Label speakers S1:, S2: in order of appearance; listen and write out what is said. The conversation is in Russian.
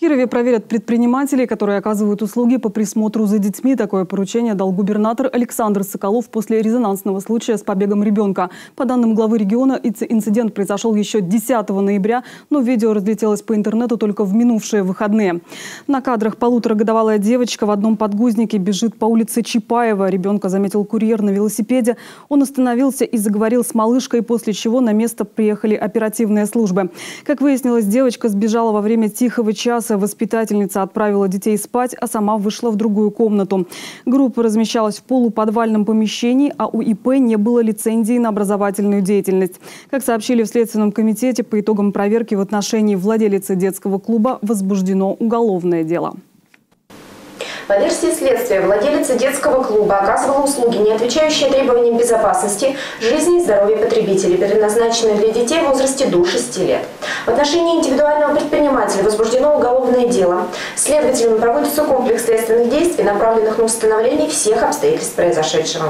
S1: Кирове проверят предпринимателей, которые оказывают услуги по присмотру за детьми. Такое поручение дал губернатор Александр Соколов после резонансного случая с побегом ребенка. По данным главы региона, инцидент произошел еще 10 ноября, но видео разлетелось по интернету только в минувшие выходные. На кадрах полуторагодовалая девочка в одном подгузнике бежит по улице Чапаева. Ребенка заметил курьер на велосипеде. Он остановился и заговорил с малышкой, после чего на место приехали оперативные службы. Как выяснилось, девочка сбежала во время тихого часа класса воспитательница отправила детей спать, а сама вышла в другую комнату. Группа размещалась в полуподвальном помещении, а у ИП не было лицензии на образовательную деятельность. Как сообщили в Следственном комитете, по итогам проверки в отношении владелицы детского клуба возбуждено уголовное дело.
S2: По версии следствия, владелица детского клуба оказывала услуги, не отвечающие требованиям безопасности, жизни и здоровья потребителей, предназначенные для детей в возрасте до 6 лет. В отношении индивидуального предпринимателя возбуждено уголовное дело. Следователями проводится комплекс следственных действий, направленных на установление всех обстоятельств произошедшего.